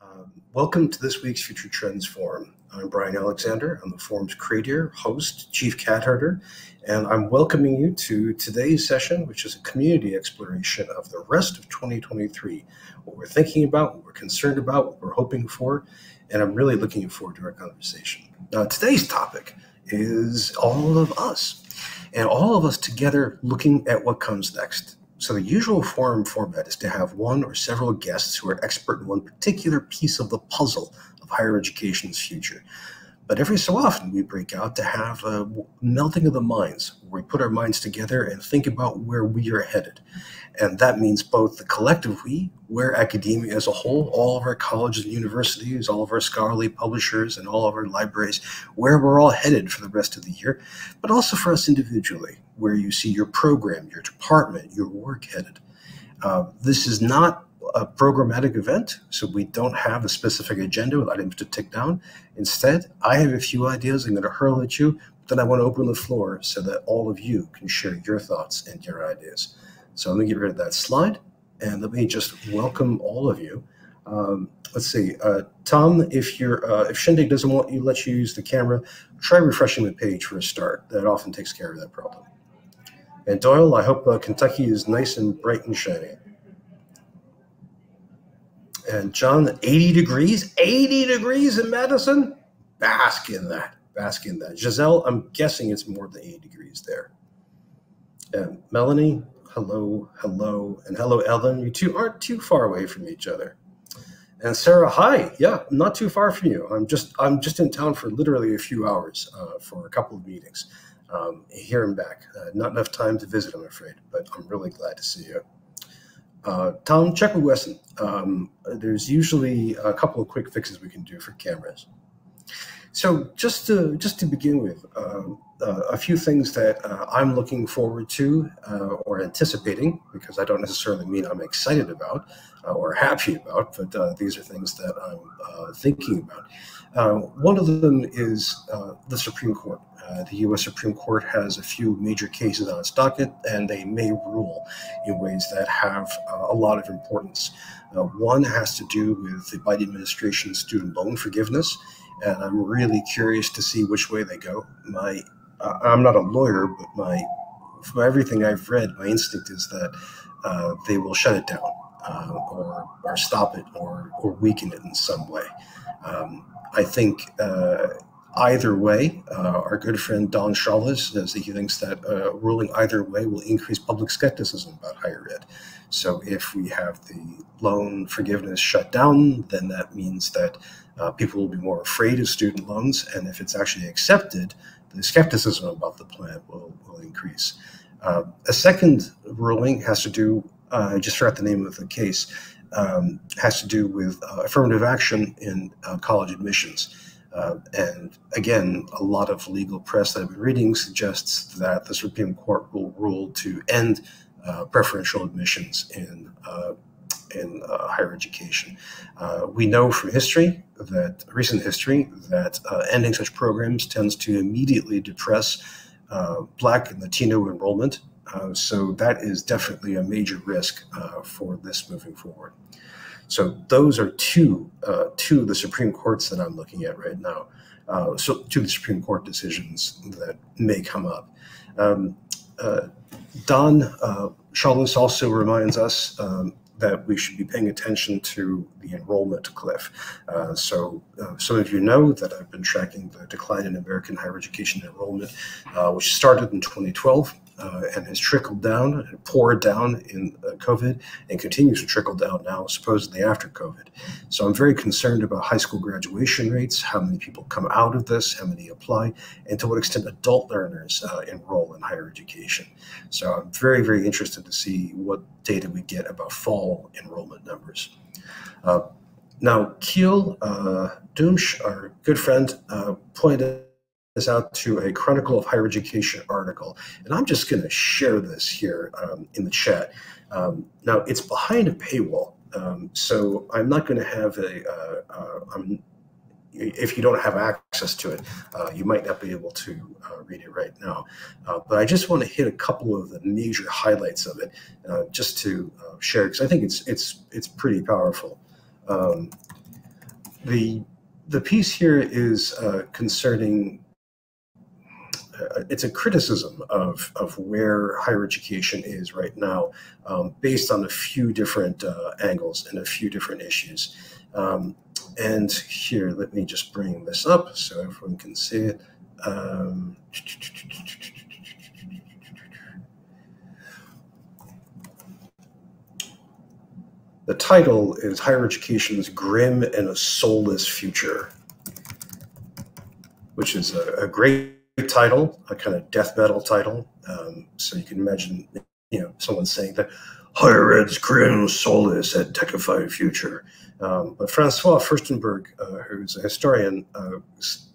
Um, welcome to this week's Future Trends Forum. I'm Bryan Alexander. I'm the forum's creator, host, chief cat herder, and I'm welcoming you to today's session, which is a community exploration of the rest of 2023, what we're thinking about, what we're concerned about, what we're hoping for, and I'm really looking forward to our conversation. Now, today's topic is all of us, and all of us together looking at what comes next. So the usual forum format is to have one or several guests who are expert in one particular piece of the puzzle of higher education's future. But every so often we break out to have a melting of the minds, where we put our minds together and think about where we are headed. And that means both the collective we, where academia as a whole, all of our colleges and universities, all of our scholarly publishers, and all of our libraries, where we're all headed for the rest of the year, but also for us individually, where you see your program, your department, your work headed. Uh, this is not a programmatic event, so we don't have a specific agenda with items to tick down. Instead, I have a few ideas I'm going to hurl at you, but then I want to open the floor so that all of you can share your thoughts and your ideas. So let me get rid of that slide, and let me just welcome all of you. Um, let's see, uh, Tom, if you're uh, if Shindig doesn't want you let you use the camera, try refreshing the page for a start. That often takes care of that problem. And Doyle, I hope uh, Kentucky is nice and bright and shiny. And John, 80 degrees, 80 degrees in Madison? Bask in that. Bask in that. Giselle, I'm guessing it's more than 80 degrees there. And Melanie, hello, hello, and hello, Ellen. You two aren't too far away from each other. And Sarah, hi. Yeah, not too far from you. I'm just I'm just in town for literally a few hours uh, for a couple of meetings. Um, here and back. Uh, not enough time to visit, I'm afraid, but I'm really glad to see you. Uh, Tom, check with Wesson. Um, there's usually a couple of quick fixes we can do for cameras. So just to just to begin with, um, uh, a few things that uh, I'm looking forward to uh, or anticipating, because I don't necessarily mean I'm excited about uh, or happy about, but uh, these are things that I'm thinking about. one of them is the Supreme Court. The U.S. Supreme Court has a few major cases on its docket, and they may rule in ways that have a lot of importance. One has to do with the Biden administration's student loan forgiveness, and I'm really curious to see which way they go. My, uh, I'm not a lawyer, but my, from everything I've read, my instinct is that uh, they will shut it down or or stop it or or weaken it in some way. Um, I think either way. Uh, our good friend Don Shaulis says that he thinks that uh, ruling either way will increase public skepticism about higher ed. So if we have the loan forgiveness shut down, then that means that uh, people will be more afraid of student loans. And if it's actually accepted, the skepticism about the plan will, will increase. Uh, a second ruling has to do, uh, I just forgot the name of the case, um, has to do with uh, affirmative action in college admissions. Uh, and again, a lot of legal press that I've been reading suggests that the Supreme Court will rule to end uh, preferential admissions in uh, in uh, higher education. Uh, we know from history that recent history that uh, ending such programs tends to immediately depress Black and Latino enrollment. so that is definitely a major risk for this moving forward. So those are two uh, two of the Supreme Courts that I'm looking at right now. Uh, so two of the Supreme Court decisions that may come up. Um, uh, Don uh, Shaulis also reminds us um, that we should be paying attention to the enrollment cliff. Uh, so, uh, some of you know that I've been tracking the decline in American higher education enrollment, uh, which started in 2012 uh, and has trickled down and poured down in uh, COVID and continues to trickle down now, supposedly after COVID. So I'm very concerned about high school graduation rates, how many people come out of this, how many apply, and to what extent adult learners uh, enroll in higher education. So I'm very, very interested to see what data we get about fall enrollment numbers. Uh, now, Keel uh, Doomsch, our good friend, uh, pointed this out to a Chronicle of Higher Education article. And I'm just going to share this here um, in the chat. Um, now, it's behind a paywall. Um, so I'm not going to have a. Uh, uh, if you don't have access to it, uh, you might not be able to uh, read it right now. Uh, but I just want to hit a couple of the major highlights of it, uh, just to share, because I think it's it's it's pretty powerful. Um, the the piece here is concerning. Uh, it's a criticism of, of where higher education is right now, um, based on a few different uh, angles and a few different issues. Um, and here, let me just bring this up so everyone can see it. Um, The title is Higher Education's Grim and a Soulless Future, which is a, a great title, a kind of death metal title. Um, so you can imagine, you know, someone saying that higher ed's grim, soulless, and techified future. Um, but Francois Furstenberg, uh, who's a historian, uh,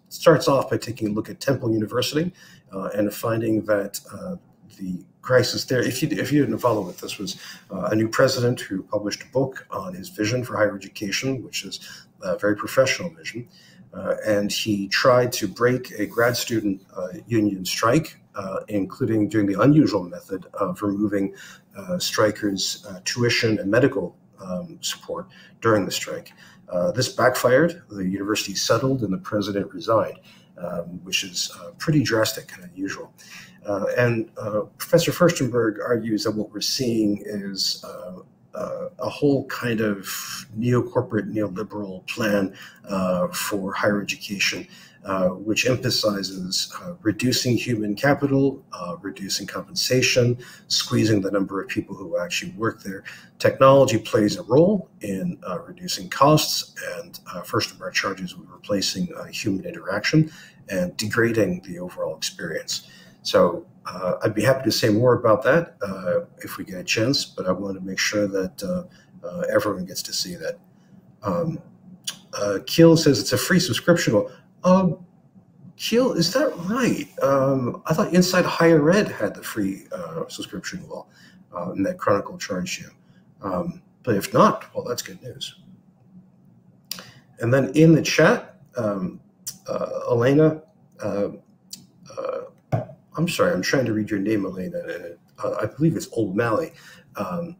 starts off by taking a look at Temple University uh, and finding that uh, the crisis there. If you if you didn't follow it, this was uh, a new president who published a book on his vision for higher education, which is a very professional vision, uh, and he tried to break a grad student uh, union strike, uh, including doing the unusual method of removing uh, strikers' uh, tuition and medical um, support during the strike. this backfired. The university settled, and the president resigned, um, which is pretty drastic and unusual. Uh, and uh, Professor Furstenberg argues that what we're seeing is uh, uh a whole kind of neo-corporate, neoliberal plan uh, for higher education, uh, which emphasizes reducing human capital, reducing compensation, squeezing the number of people who actually work there. Technology plays a role in reducing costs, and Furstenberg charges with replacing human interaction and degrading the overall experience. So uh, I'd be happy to say more about that uh, if we get a chance, but I want to make sure that uh, uh everyone gets to see that. Um, uh, Keel says it's a free subscription. Um, Keel, is that right? Um, I thought Inside Higher Ed had the free uh, subscription wall, and that Chronicle charged you. Um, but if not, well, that's good news. And then in the chat, um, Elena I'm sorry, I'm trying to read your name, Elena. Uh, I believe it's O'Malley. Um,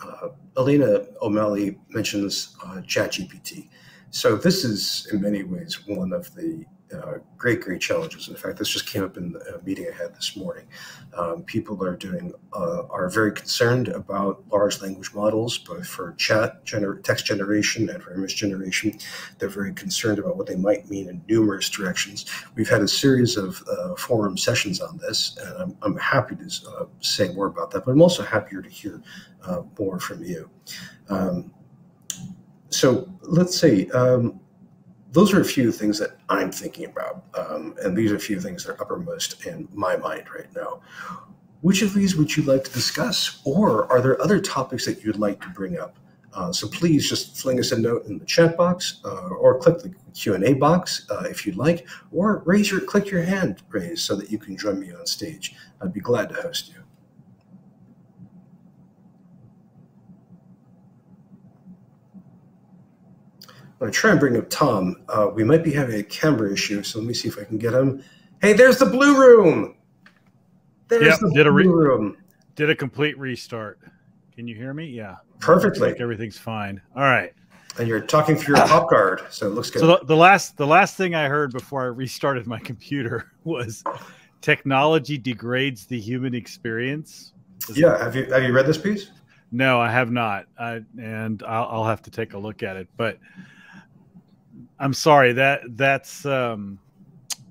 uh, Elena O'Malley mentions uh, ChatGPT. So this is, in many ways, one of the uh, great, great challenges. In fact, this just came up in a meeting I had this morning. Um, people are doing uh, are very concerned about large language models, both for chat gener- text generation and for image generation. They're very concerned about what they might mean in numerous directions. We've had a series of uh, forum sessions on this, and I'm, I'm happy to uh, say more about that. But I'm also happier to hear uh, more from you. Um, so let's see. Um, those are a few things that I'm thinking about. Um, and these are a few things that are uppermost in my mind right now. Which of these would you like to discuss? Or are there other topics that you'd like to bring up? Uh, so please just fling us a note in the chat box uh, or click the Q&A box uh, if you'd like, or raise your, click your hand raise so that you can join me on stage. I'd be glad to host you. I'm going to try and bring up Tom. Uh, we might be having a camera issue, so let me see if I can get him. Hey, there's the blue room. There's yep, the did blue a room. Did a complete restart. Can you hear me? Yeah. Perfectly. Like everything's fine. All right. And you're talking through your pop guard, so it looks good. So the, the last the last thing I heard before I restarted my computer was technology degrades the human experience. Is yeah. Have you have you read this piece? No, I have not. I, and I'll, I'll have to take a look at it. But I'm sorry that that's um,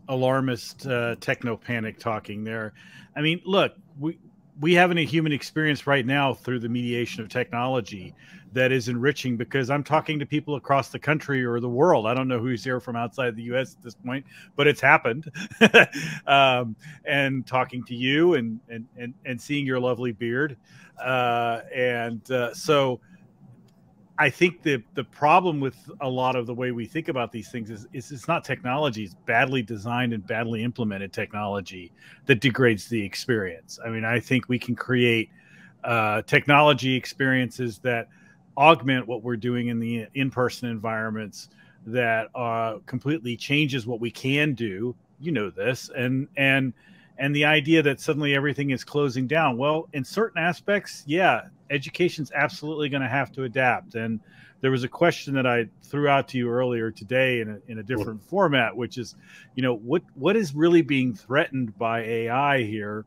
alarmist uh, techno panic talking there. I mean, look, we we have a human experience right now through the mediation of technology that is enriching because I'm talking to people across the country or the world. I don't know who's here from outside the U.S. at this point, but it's happened. um, and talking to you and and and, and seeing your lovely beard, uh, and uh, so I think the the problem with a lot of the way we think about these things is, is it's not technology; it's badly designed and badly implemented technology that degrades the experience. I mean, I think we can create uh, technology experiences that augment what we're doing in the in-person environments that uh, completely changes what we can do. You know this, and and and the idea that suddenly everything is closing down. Well, in certain aspects, yeah, education's absolutely going to have to adapt. And there was a question that I threw out to you earlier today in a, in a different format, which is, you know, what what is really being threatened by AI here,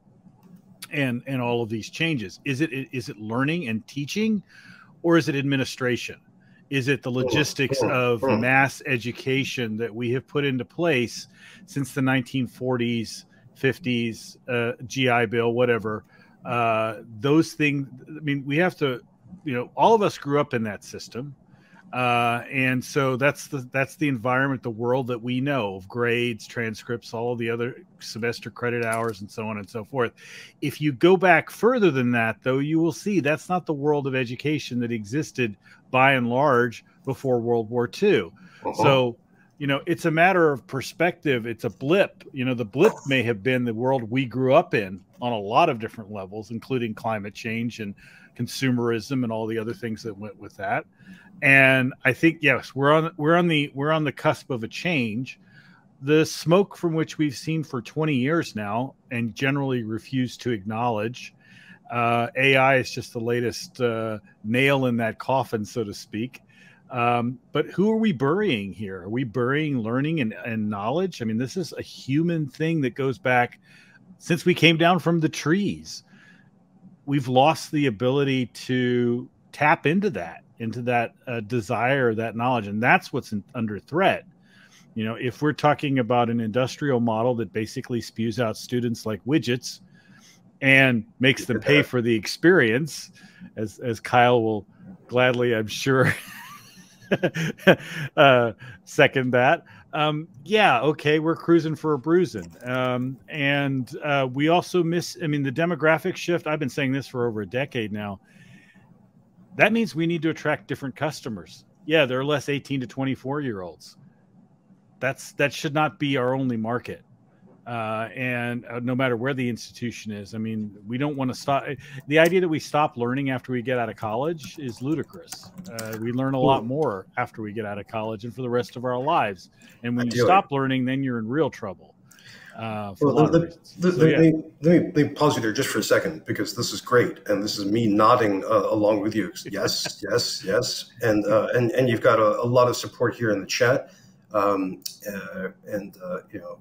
and and all of these changes? Is it is it learning and teaching, or is it administration? Is it the logistics of mass education that we have put into place since the 1940s, 50s, uh, GI Bill, whatever? Uh, those things. I mean, we have to. You know, all of us grew up in that system uh, and so that's the that's the environment, the world that we know of grades, transcripts, all the other semester credit hours, and so on and so forth. If you go back further than that, though, you will see that's not the world of education that existed by and large before World War II. Uh-huh. So you know it's a matter of perspective it's a blip you know the blip may have been the world we grew up in on a lot of different levels including climate change and consumerism and all the other things that went with that and I think yes, we're on we're on the we're on the cusp of a change. The smoke from which we've seen for 20 years now, and generally refuse to acknowledge, uh, AI is just the latest uh, nail in that coffin, so to speak. Um, but who are we burying here? Are we burying learning and, and knowledge? I mean, this is a human thing that goes back since we came down from the trees. We've lost the ability to tap into that into that uh, desire, that knowledge, and that's what's in, under threat. You know, if we're talking about an industrial model that basically spews out students like widgets and makes them pay for the experience, as as Kyle will gladly, I'm sure, uh, second that. Um, yeah, okay, we're cruising for a bruising. Um, and uh, we also miss, I mean, the demographic shift. I've been saying this for over a decade now that means we need to attract different customers. Yeah, there are less 18 to 24 year olds. That's that should not be our only market. Uh, and uh, no matter where the institution is, I mean, we don't want to stop. The idea that we stop learning after we get out of college is ludicrous. Uh, we learn a lot more after we get out of college and for the rest of our lives. And when you stop learning, then you're in real trouble. Uh, well, let, let, so, yeah. me, let, me, pause you there just for a second because this is great, and this is me nodding uh, along with you. Yes, yes, yes, and uh, and and you've got a, a, lot of support here in the chat, um, uh, and uh, you know,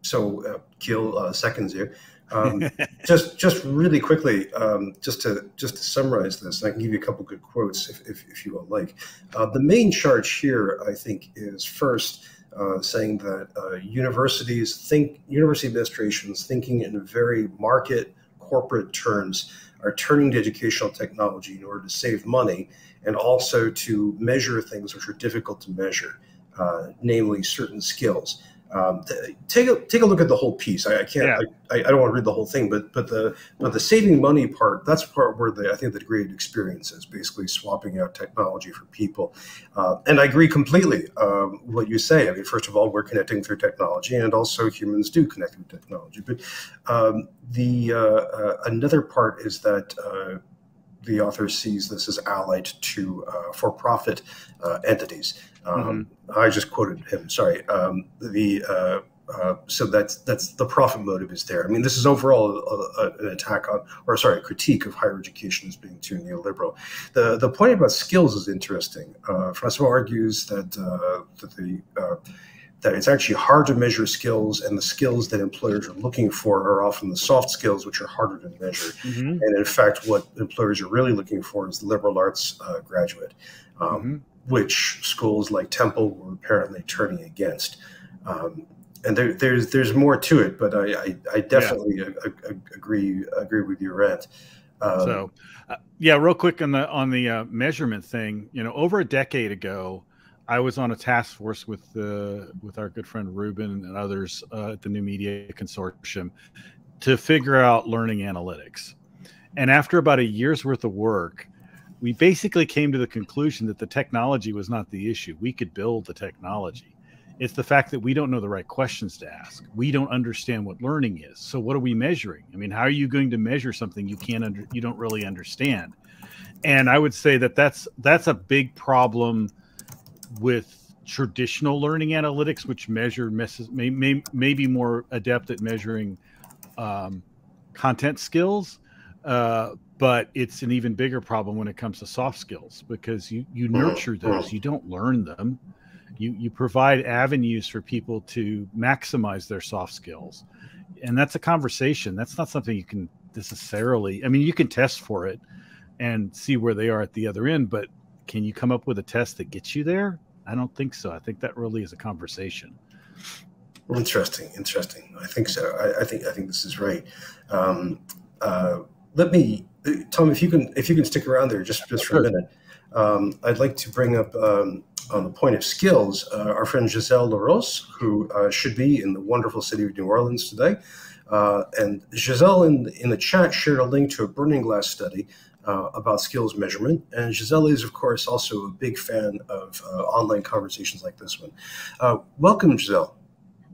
uh, so Kill seconds you. Um, just just really quickly, um, just to just to summarize this, I can give you a couple good quotes if, if, if you would like. the main charge here, I think, is first uh, saying that uh, universities think, university administrations thinking in very market corporate terms are turning to educational technology in order to save money and also to measure things which are difficult to measure, uh, namely certain skills. Um, take a take a look at the whole piece. I, I can't. Yeah. I, I, don't want to read the whole thing, but but the but the saving money part. That's part where the I think the degree of experience is basically swapping out technology for people. Uh, and I agree completely um, what you say. I mean, first of all, we're connecting through technology, and also humans do connect through technology. But um, the uh, uh, another part is that uh, the author sees this as allied to uh, for-profit uh, entities. Um, mm-hmm. I just quoted him. Sorry. Um, the uh, uh, so that's that's the profit motive is there. I mean, this is overall a, a, an attack on, or sorry, a critique of higher education as being too neoliberal. The the point about skills is interesting. Uh, Francois argues that uh, that the uh, that it's actually hard to measure skills, and the skills that employers are looking for are often the soft skills, which are harder to measure. Mm-hmm. And in fact, what employers are really looking for is the liberal arts uh, graduate, um, mm-hmm. Which schools like Temple were apparently turning against. Um, and there, there's there's more to it, but I I, I definitely yeah. a, a, agree agree with your rant. Um, so, uh, yeah, real quick on the on the uh, measurement thing. You know, over a decade ago, I was on a task force with uh, with our good friend Ruben and others uh, at the New Media Consortium to figure out learning analytics. And after about a year's worth of work, we basically came to the conclusion that the technology was not the issue. We could build the technology. It's the fact that we don't know the right questions to ask. We don't understand what learning is. So what are we measuring? I mean, how are you going to measure something you can't under you don't really understand? And I would say that that's that's a big problem with traditional learning analytics, which measure may, may, may be more adept at measuring um, content skills, uh, but it's an even bigger problem when it comes to soft skills because you you nurture those, you don't learn them. You you provide avenues for people to maximize their soft skills, and that's a conversation. That's not something you can necessarily. I mean, you can test for it and see where they are at the other end, but can you come up with a test that gets you there? I don't think so. I think that really is a conversation. Interesting, interesting. I think so. I, I think I think this is right. Um, uh, let me, Tom, if you can, if you can stick around there just just for sure. a minute. Um, I'd like to bring up um, on the point of skills uh, our friend Giselle LaRose, who uh, should be in the wonderful city of New Orleans today. Uh, and Giselle in in the chat shared a link to a Burning Glass study uh, about skills measurement. And Giselle is, of course, also a big fan of uh, online conversations like this one. Uh, welcome, Giselle.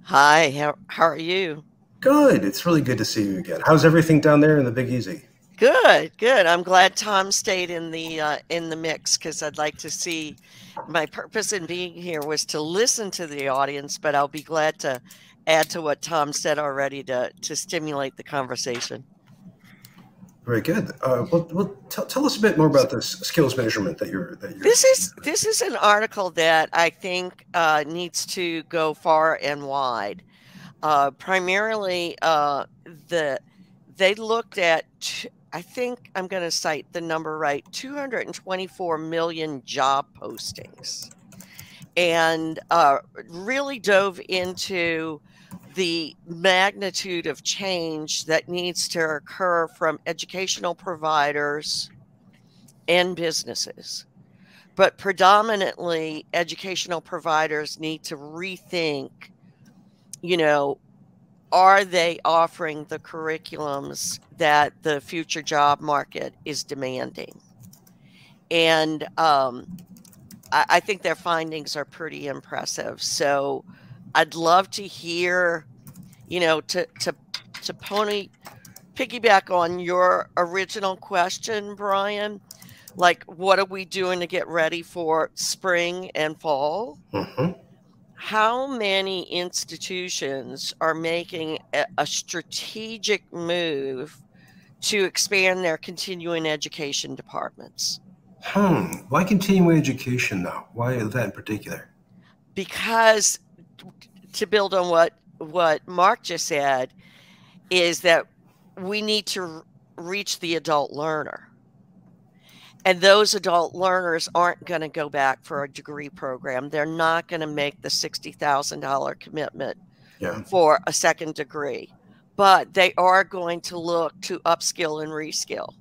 Hi, how, how are you? Good. It's really good to see you again. How's everything down there in the Big Easy? Good, good. I'm glad Tom stayed in the uh, in the mix because I'd like to see. My purpose in being here was to listen to the audience, but I'll be glad to add to what Tom said already to to stimulate the conversation. Very good. Uh, well, well tell us a bit more about this skills measurement that you're. That you're this is this is an article that I think uh, needs to go far and wide. Uh, primarily, uh, the they looked at. I think I'm going to cite the number right. 224 million job postings, and uh, really dove into the magnitude of change that needs to occur from educational providers and businesses. But predominantly, educational providers need to rethink, you know, are they offering the curriculums that the future job market is demanding? And um, I, I think their findings are pretty impressive. So, I'd love to hear, you know, to to to pony piggyback on your original question, Bryan. Like, what are we doing to get ready for spring and fall? Mm-hmm. How many institutions are making a, a strategic move to expand their continuing education departments? Hmm. Why continuing education, though? Why that in particular? Because to build on what what Mark just said is that we need to reach the adult learner. And those adult learners aren't going to go back for a degree program. They're not going to make the $60,000 commitment yeah. for a second degree, but they are going to look to upskill and reskill.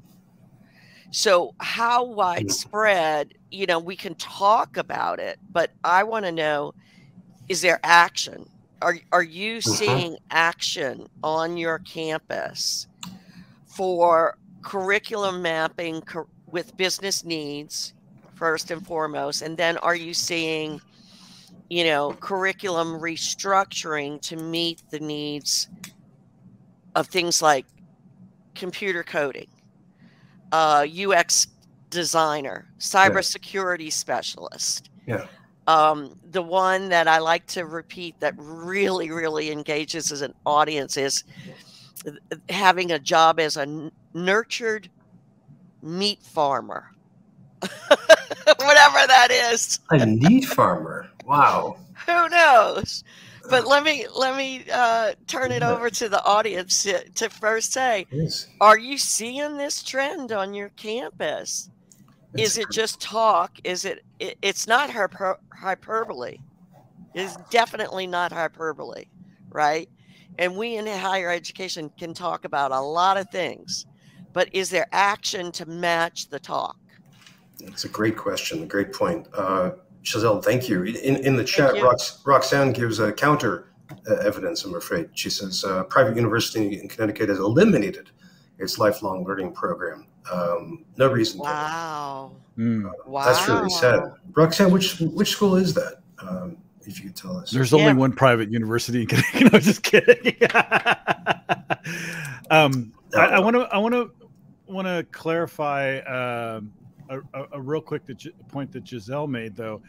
So, how widespread, you know, we can talk about it, but I want to know is there action? Are are you mm-hmm. seeing action on your campus for curriculum mapping with business needs first and foremost, and then are you seeing, you know, curriculum restructuring to meet the needs of things like computer coding, uh, UX designer, cybersecurity yeah. specialist. Yeah. Um, the one that I like to repeat that really, really engages as an audience is having a job as a nurtured meat farmer. Whatever that is. A meat farmer. Wow. Who knows? But let me let me uh, turn it over to the audience to, to first say, yes. are you seeing this trend on your campus? is it just talk? Is it, it it's not hyper, hyperbole. It's definitely not hyperbole, right? And we in higher education can talk about a lot of things, but is there action to match the talk? It's a great question, a great point. Uh, Giselle, thank you. In, in the chat, Rox, Roxanne gives a counter uh, evidence, I'm afraid. She says, uh, private university in Connecticut has eliminated its lifelong learning program. Um, no reason. Wow. Mm. Uh, wow. That's really sad. Roxanne, which which school is that? Um, if you could tell us. There's yeah. only one private university in Connecticut. no, just kidding. um, I want to I want to want to clarify uh, a, a, real quick point that Giselle made, though.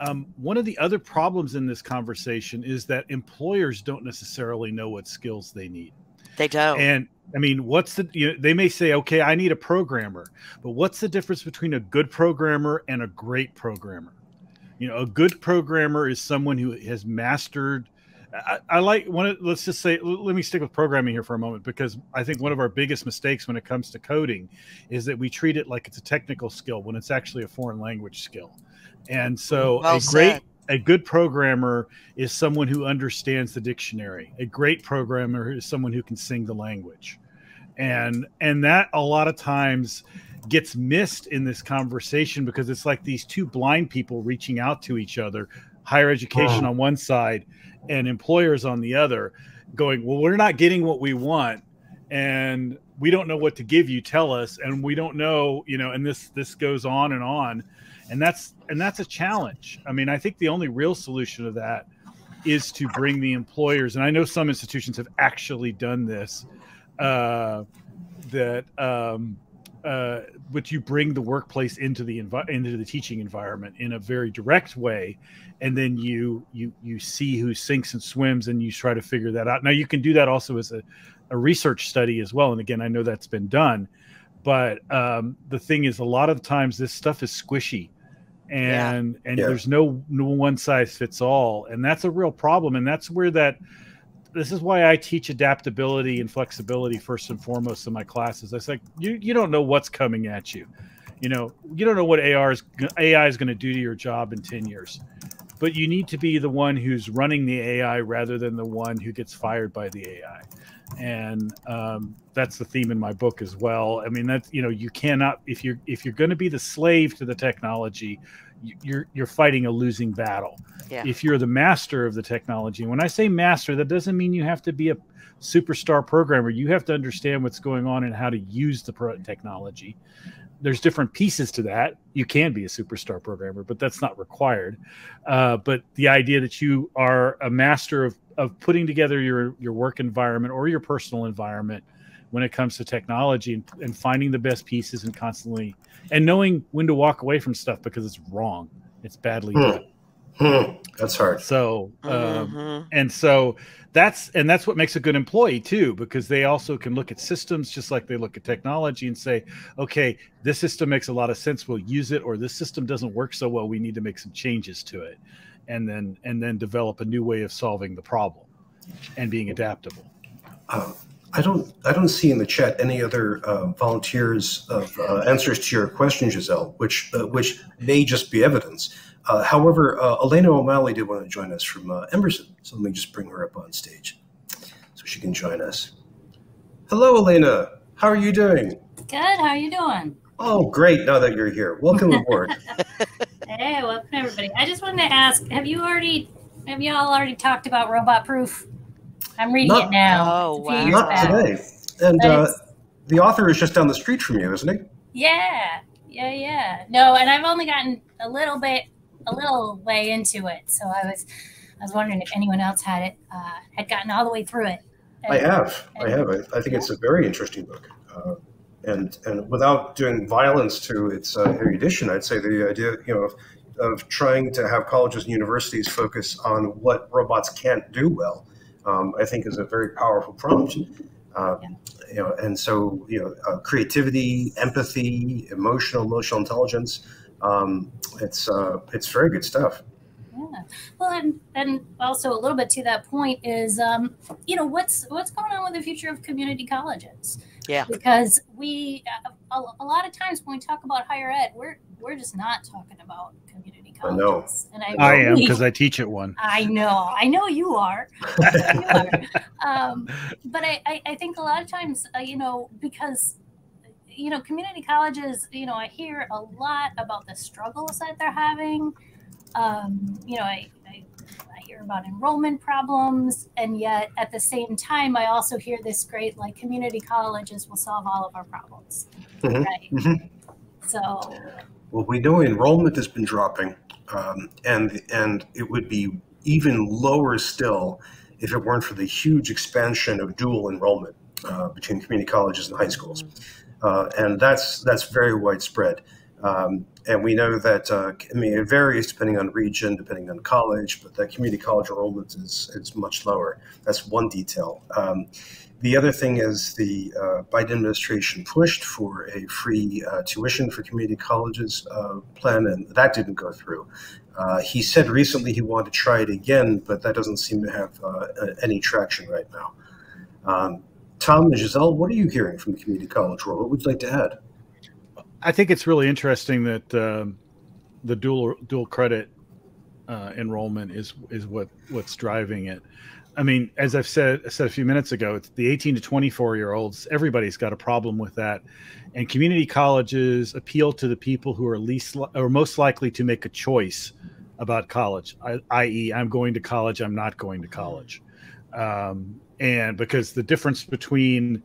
Um, one of the other problems in this conversation is that employers don't necessarily know what skills they need. They don't. And I mean, what's the, you know, they may say, okay, I need a programmer, but what's the difference between a good programmer and a great programmer? You know, a good programmer is someone who has mastered. I, I like one. Let's just say, let me stick with programming here for a moment because I think one of our biggest mistakes when it comes to coding is that we treat it like it's a technical skill when it's actually a foreign language skill. And so, well a great said a good programmer is someone who understands the dictionary. A great programmer is someone who can sing the language. And and that a lot of times gets missed in this conversation because it's like these two blind people reaching out to each other, higher education on one side and employers on the other, going, "Well, we're not getting what we want." And we don't know what to give you. Tell us, and we don't know, you know. And this this goes on and on, and that's and that's a challenge. I mean, I think the only real solution to that is to bring the employers, and I know some institutions have actually done this. Uh, that um, uh, but you bring the workplace into the envi- into the teaching environment in a very direct way, and then you you you see who sinks and swims, and you try to figure that out. Now you can do that also as a, a research study as well. And again, I know that's been done, but um, the thing is, a lot of times this stuff is squishy and yeah. and yeah. there's no no one size fits all and that's a real problem and that's where that this is why I teach adaptability and flexibility first and foremost in my classes. I say you you don't know what's coming at you. You know, you don't know what AR is AI is going to do to your job in 10 years. But you need to be the one who's running the AI rather than the one who gets fired by the AI. And um, that's the theme in my book as well. I mean, that's you know, you cannot if you're if you're going to be the slave to the technology, you're you're fighting a losing battle. Yeah. If you're the master of the technology, when I say master, that doesn't mean you have to be a superstar programmer. You have to understand what's going on and how to use the technology. There's different pieces to that. You can be a superstar programmer, but that's not required. Uh, but the idea that you are a master of of putting together your your work environment or your personal environment when it comes to technology and, and finding the best pieces and constantly and knowing when to walk away from stuff because it's wrong it's badly hmm. done hmm. that's hard so um, mm-hmm. and so that's and that's what makes a good employee too because they also can look at systems just like they look at technology and say okay this system makes a lot of sense we'll use it or this system doesn't work so well we need to make some changes to it and then and then develop a new way of solving the problem and being adaptable um, I don't. I don't see in the chat any other uh, volunteers of uh, answers to your question, Giselle, which uh, which may just be evidence. Uh, however, uh, Elena O'Malley did want to join us from uh, Emerson, so let me just bring her up on stage so she can join us. Hello, Elena. How are you doing? Good. How are you doing? Oh, great! Now that you're here, welcome aboard. hey, welcome everybody. I just wanted to ask: Have you already? Have you all already talked about robot proof? I'm reading not, it now. Oh, wow. Not back. today. And uh, the author is just down the street from you, isn't he? Yeah. Yeah, yeah. No, and I've only gotten a little bit, a little way into it. So I was, I was wondering if anyone else had it, uh, had gotten all the way through it. And, I have. And, I have. I, I think yeah. it's a very interesting book. Uh, and and without doing violence to its uh, erudition, I'd say the idea, you know, of, of trying to have colleges and universities focus on what robots can't do well um, I think is a very powerful prompt. Uh, yeah. You know, and so you know, uh, creativity, empathy, emotional, emotional intelligence. Um, it's uh, it's very good stuff. Yeah. Well, and and also a little bit to that point is, um, you know, what's what's going on with the future of community colleges? Yeah. Because we, a, a lot of times when we talk about higher ed, we're we're just not talking about community colleges. I know. And I, I am because I teach at one. I know. I know you are. you are. Um, but I, I, I, think a lot of times, uh, you know, because you know, community colleges, you know, I hear a lot about the struggles that they're having. Um, you know, I, I, I hear about enrollment problems, and yet at the same time, I also hear this great like community colleges will solve all of our problems, mm-hmm. right? Mm-hmm. So well, we know enrollment has been dropping, um, and and it would be even lower still if it weren't for the huge expansion of dual enrollment uh, between community colleges and high schools, uh, and that's that's very widespread. Um, and we know that uh, I mean it varies depending on region, depending on college, but that community college enrollment is is much lower. That's one detail. Um, the other thing is the uh, Biden administration pushed for a free uh, tuition for community colleges uh, plan, and that didn't go through. Uh, he said recently he wanted to try it again, but that doesn't seem to have uh, any traction right now. Um, Tom and Giselle, what are you hearing from the community college world? What would you like to add? I think it's really interesting that um, the dual dual credit uh, enrollment is is what what's driving it. I mean, as I've said said a few minutes ago, it's the 18 to 24 year olds. Everybody's got a problem with that, and community colleges appeal to the people who are least or most likely to make a choice about college, i.e., I'm going to college, I'm not going to college, um, and because the difference between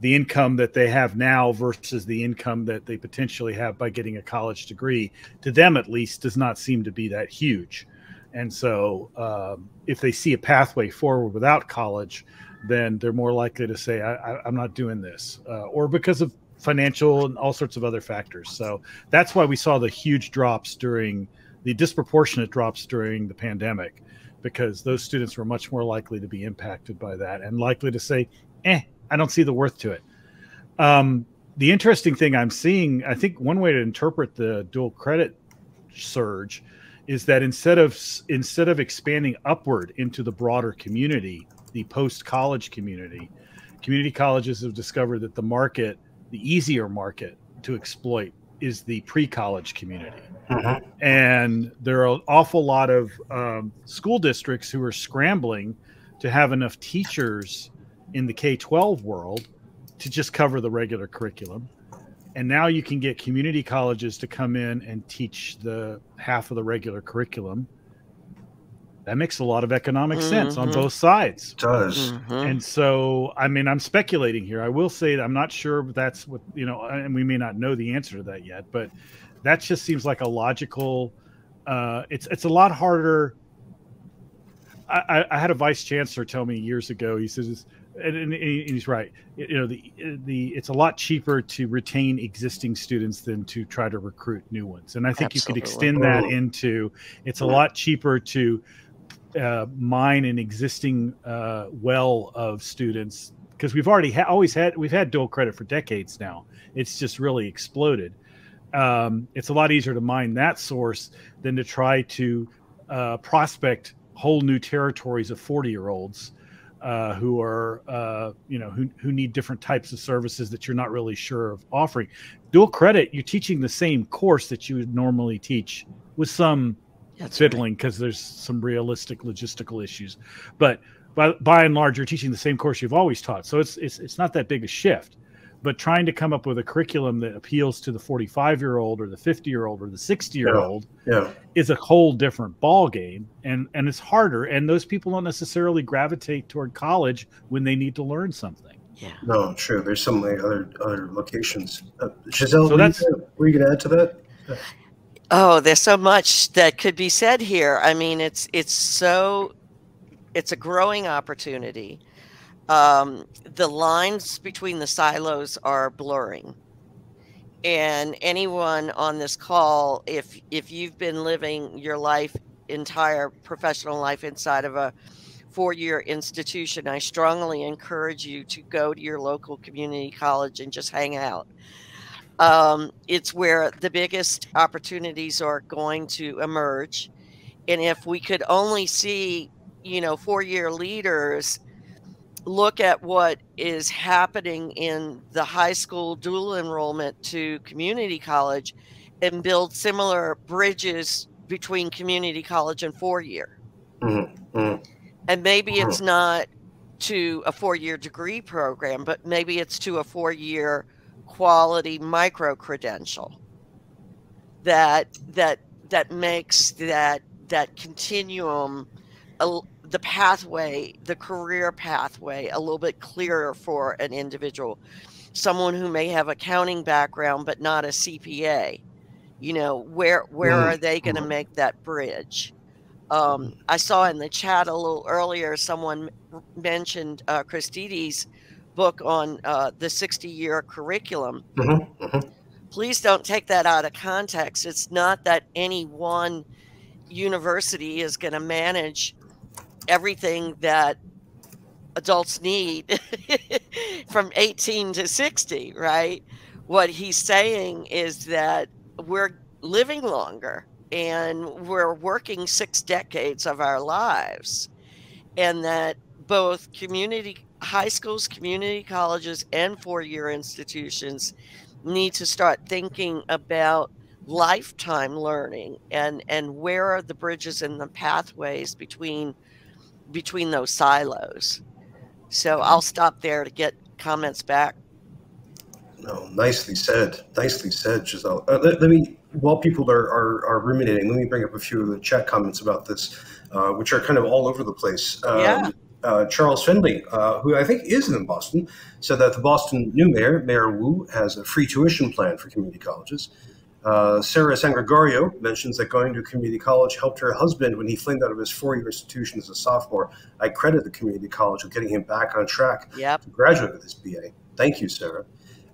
the income that they have now versus the income that they potentially have by getting a college degree, to them at least, does not seem to be that huge. And so, um, if they see a pathway forward without college, then they're more likely to say, I, am not doing this, uh, or because of financial and all sorts of other factors. So that's why we saw the huge drops during the disproportionate drops during the pandemic, because those students were much more likely to be impacted by that and likely to say, eh, I don't see the worth to it. Um, the interesting thing I'm seeing, I think one way to interpret the dual credit surge is that instead of instead of expanding upward into the broader community, the post college community, community colleges have discovered that the market, the easier market to exploit, is the pre college community. Mm-hmm. And there are an awful lot of um, school districts who are scrambling to have enough teachers in the K 12 world to just cover the regular curriculum and now you can get community colleges to come in and teach the half of the regular curriculum that makes a lot of economic mm-hmm. sense on mm-hmm. both sides it does mm-hmm. and so i mean i'm speculating here i will say that i'm not sure that's what you know and we may not know the answer to that yet but that just seems like a logical uh, it's it's a lot harder I, I had a vice chancellor tell me years ago he says and, and, he's right. You know, the the it's a lot cheaper to retain existing students than to try to recruit new ones. And I think Absolutely. you could extend that into it's a lot cheaper to uh, mine an existing uh, well of students because we've already ha- always had we've had dual credit for decades now. It's just really exploded. Um, it's a lot easier to mine that source than to try to uh, prospect whole new territories of 40 year olds uh, who are uh, you know who, who need different types of services that you're not really sure of offering. Dual credit you're teaching the same course that you would normally teach with some That's fiddling because right. there's some realistic logistical issues. But by, by and large you're teaching the same course you've always taught. So it's it's, it's not that big a shift but trying to come up with a curriculum that appeals to the 45 year old or the 50 year old or the 60 year old yeah. is a whole different ball game and and it's harder and those people don't necessarily gravitate toward college when they need to learn something. Yeah. No true. There's so many other other locations. Uh, giselle so that's you, were you gonna add to that? Oh there's so much that could be said here. I mean it's it's so it's a growing opportunity um, the lines between the silos are blurring. And anyone on this call, if if you've been living your life, entire professional life inside of a four-year institution, I strongly encourage you to go to your local community college and just hang out. Um, it's where the biggest opportunities are going to emerge. And if we could only see, you know, four-year leaders look at what is happening in the high school dual enrollment to community college and build similar bridges between community college and four year. Mm-hmm. mm-hmm. And maybe it's mm-hmm. not to a four year degree program, but maybe it's to a four year quality micro credential that that that makes that that continuum a, the pathway, the career pathway, a little bit clearer for an individual. Someone who may have accounting background but not a CPA, you know, where where mm-hmm. are they going to mm-hmm. make that bridge? Um, I saw in the chat a little earlier someone mentioned uh, Chris Dede's book on uh, the 60 year curriculum. Mm-hmm. mm-hmm. please don't take that out of context. It's not that any one university is going to manage everything that adults need from 18 to 60, right? What he's saying is that we're living longer and we're working six decades of our lives, and that both community high schools, community colleges, and four year institutions need to start thinking about lifetime learning and and where are the bridges and the pathways between between those silos. So i'll stop there to get comments back. No nicely said nicely said giselle. Uh, let, let, me while people are, are, are ruminating let me bring up a few of the chat comments about this uh, which are kind of all over the place. Um, yeah. uh, Charles Finley, uh, who I think is in Boston, said that the Boston new mayor, Mayor Wu, has a free tuition plan for community colleges. Uh, Sarah Sangregorio mentions that going to community college helped her husband when he flamed out of his four-year institution as a sophomore. I credit the community college with getting him back on track yep. to graduate with his BA. Thank you, Sarah.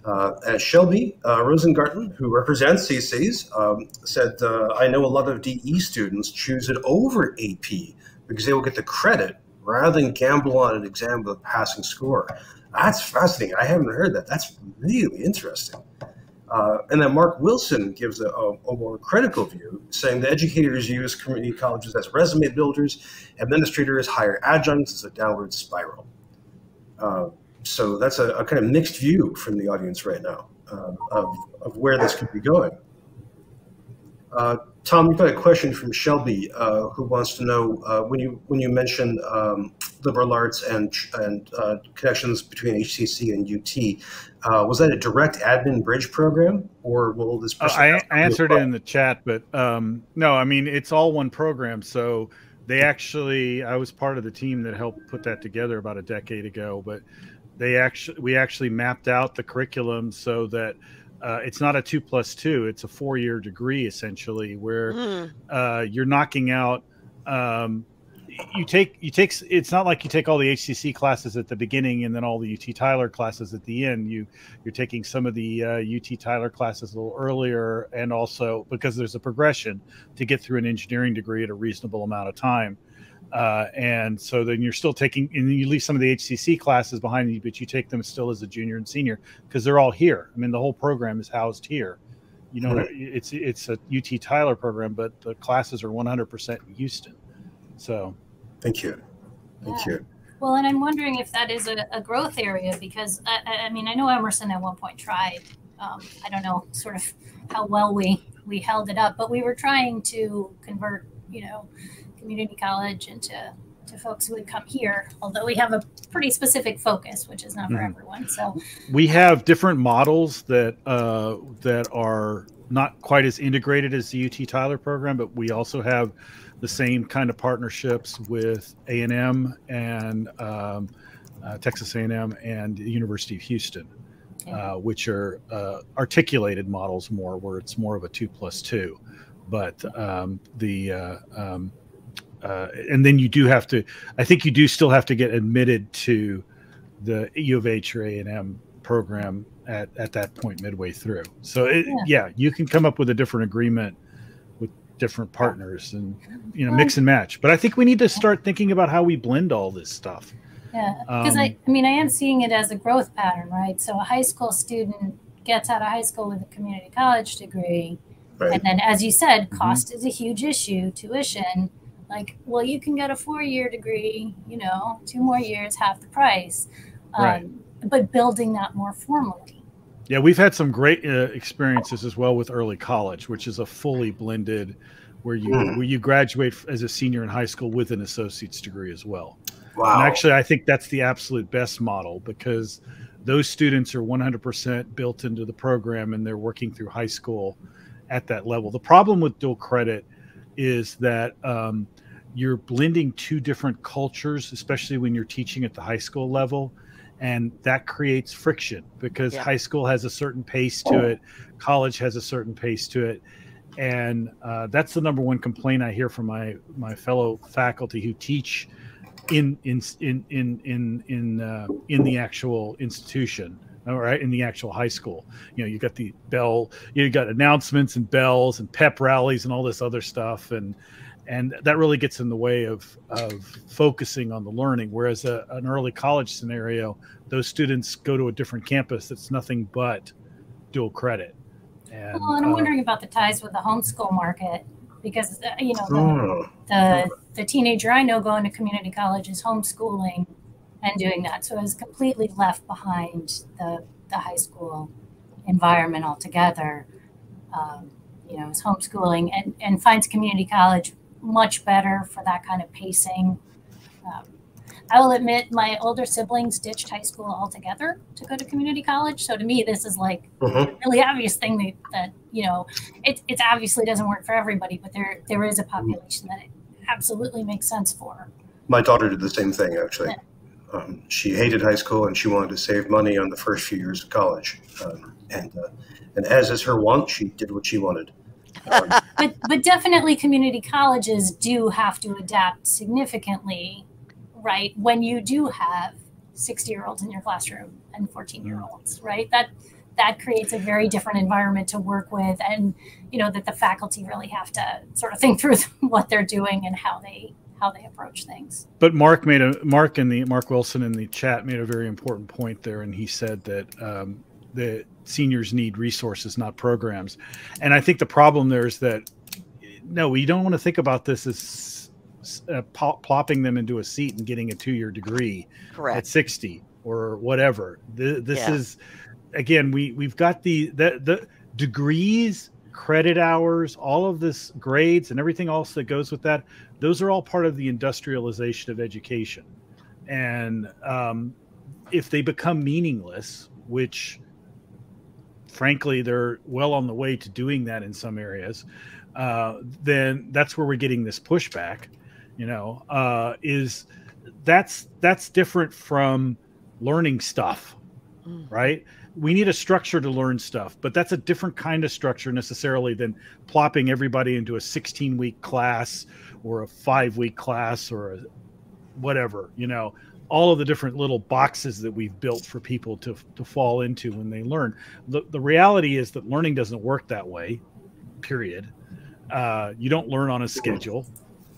Uh, Shelby uh, Rosengarten, who represents CCs, um, said, uh, I know a lot of DE students choose it over AP because they will get the credit rather than gamble on an exam with a passing score. That's fascinating. I haven't heard that. That's really interesting. Uh, and then Mark Wilson gives a, a, a, more critical view, saying the educators use community colleges as resume builders, administrators hire adjuncts as a downward spiral. Uh, so that's a, a, kind of mixed view from the audience right now uh, of, of where this could be going. Uh, Tom, you've got a question from Shelby, uh, who wants to know uh, when you when you mention um, liberal arts and and uh, connections between HCC and UT, uh, was that a direct admin bridge program, or will this? Uh, I, I answered it in the chat, but um, no, I mean it's all one program. So they actually, I was part of the team that helped put that together about a decade ago, but they actually we actually mapped out the curriculum so that uh, it's not a two plus two; it's a four-year degree essentially, where mm. uh, you're knocking out. Um, you take you take. It's not like you take all the HCC classes at the beginning and then all the UT Tyler classes at the end. You you're taking some of the uh, UT Tyler classes a little earlier, and also because there's a progression to get through an engineering degree at a reasonable amount of time. Uh, and so then you're still taking, and you leave some of the HCC classes behind you, but you take them still as a junior and senior because they're all here. I mean, the whole program is housed here. You know, right. it's it's a UT Tyler program, but the classes are 100% in Houston. So, thank you, thank yeah. you. Well, and I'm wondering if that is a, a growth area because I, I, mean I know Emerson at one point tried. Um, I don't know sort of how well we we held it up, but we were trying to convert you know community college into to to folks who would come here although we have a pretty specific focus which is not for mm-hmm. everyone so we have different models that uh, that are not quite as integrated as the ut tyler program but we also have the same kind of partnerships with a&m and um, uh, texas a&m and the university of houston uh, which are uh, articulated models more where it's more of a two plus two but um, the uh, um, uh, and then you do have to. I think you do still have to get admitted to the U of H or A and M program at at that point midway through. So it, yeah. yeah. you can come up with a different agreement with different partners and you know mix and match. But I think we need to start thinking about how we blend all this stuff. Yeah, because um, I, I mean, I am seeing it as a growth pattern, right? So a high school student gets out of high school with a community college degree, right. and then, as you said, mm-hmm. cost mm-hmm. is a huge issue, tuition like well you can get a four year degree you know two more years half the price um, right. but building that more formally yeah we've had some great uh, experiences as well with early college which is a fully blended where you mm. where you graduate as a senior in high school with an associate's degree as well wow. and actually i think that's the absolute best model because those students are 100% built into the program and they're working through high school at that level the problem with dual credit is that um, you're blending two different cultures, especially when you're teaching at the high school level. And that creates friction because yeah. high school has a certain pace to it, college has a certain pace to it. And uh, that's the number one complaint I hear from my, my fellow faculty who teach in in in in in in, uh, in the actual institution all right in the actual high school you know you got the bell you got announcements and bells and pep rallies and all this other stuff and and that really gets in the way of of focusing on the learning whereas a, an early college scenario those students go to a different campus that's nothing but dual credit and, well, and i'm uh, wondering about the ties with the homeschool market because uh, you know the, oh. the, the teenager i know going to community college is homeschooling and doing that. So I was completely left behind the, the high school environment altogether. Um, you know, is homeschooling and, and finds community college much better for that kind of pacing. Um, I will admit my older siblings ditched high school altogether to go to community college. So to me, this is like mm-hmm. a really obvious thing that, that you know, it, it obviously doesn't work for everybody, but there there is a population that it absolutely makes sense for. My daughter did the same thing, actually. Yeah. Um, she hated high school and she wanted to save money on the first few years of college. Um, and uh, and as is her wont, she did what she wanted. But but definitely, community colleges do have to adapt significantly, right? When you do have sixty year olds in your classroom and fourteen year olds, right? That that creates a very different environment to work with, and you know that the faculty really have to sort of think through what they're doing and how they how they approach things. But Mark made a Mark in the Mark Wilson in the chat made a very important point there, and he said that um, the seniors need resources, not programs. And I think the problem there is that no, we don't want to think about this as uh, plopping them into a seat and getting a two-year degree Correct. at sixty or whatever. The, this yeah. is again we we've got the the the degrees credit hours, all of this grades and everything else that goes with that, those are all part of the industrialization of education. And um, if they become meaningless, which frankly they're well on the way to doing that in some areas, uh, then that's where we're getting this pushback. You know, uh, is that's that's different from learning stuff, mm. right? we need a structure to learn stuff, but that's a different kind of structure necessarily than plopping everybody into a 16 week class or a five week class or a whatever, you know, all of the different little boxes that we've built for people to, to fall into when they learn. The, the reality is that learning doesn't work that way, period. Uh, you don't learn on a schedule.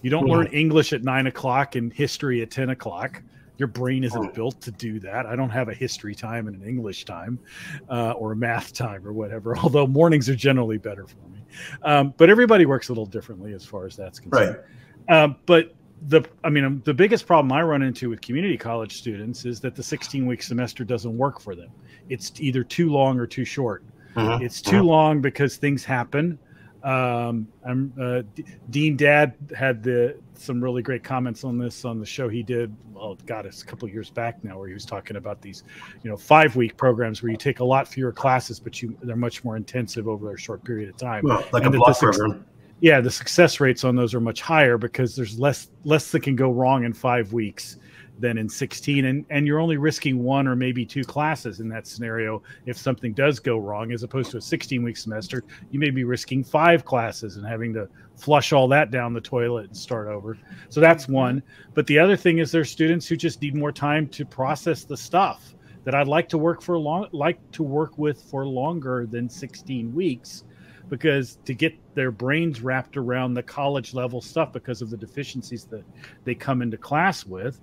You don't learn English at nine o'clock and history at 10 o'clock your brain isn't built to do that. I don't have a history time and an English time uh, or a math time or whatever, although mornings are generally better for me. Um, but everybody works a little differently as far as that's concerned. Right. Um, but the, I mean, um, the biggest problem I run into with community college students is that the 16 week semester doesn't work for them. It's either too long or too short. Uh-huh. It's too uh-huh. long because things happen. Um, I'm, uh, D- Dean Dad had the some really great comments on this on the show he did. Well, God, it's a couple years back now, where he was talking about these, you know, five week programs where you take a lot fewer classes, but you they're much more intensive over a short period of time. Well, like and a block program. Yeah, the success rates on those are much higher because there's less less that can go wrong in five weeks than in 16 and and you're only risking one or maybe two classes in that scenario if something does go wrong as opposed to a 16 week semester. You may be risking five classes and having to flush all that down the toilet and start over. So that's mm-hmm. one. But the other thing is there's students who just need more time to process the stuff that I'd like to work for long like to work with for longer than 16 weeks because to get their brains wrapped around the college level stuff because of the deficiencies that they come into class with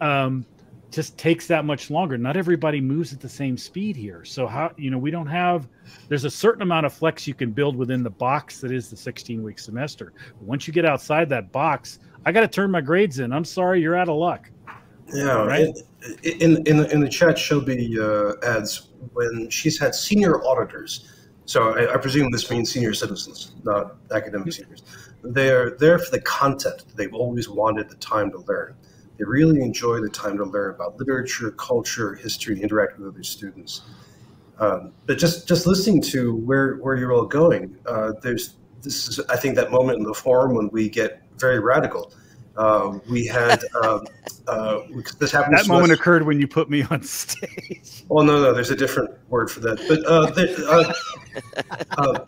um, just takes that much longer. Not everybody moves at the same speed here. So how you know we don't have there's a certain amount of flex you can build within the box that is the 16 week semester. But once you get outside that box, I got to turn my grades in. I'm sorry, you're out of luck. Yeah, right. In in the, in the chat, Shelby uh, adds when she's had senior auditors. So I, I presume this means senior citizens, not academic seniors. They're there for the content. They've always wanted the time to learn they really enjoy the time to learn about literature, culture, history, interact with other students. Um, but just just listening to where where you're all going, uh, there's this is I think that moment in the forum when we get very radical. Uh, we had um, uh, this happened. That moment us. occurred when you put me on stage. Oh no, no, there's a different word for that. But uh, the, uh, uh,